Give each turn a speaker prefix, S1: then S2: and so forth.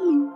S1: you.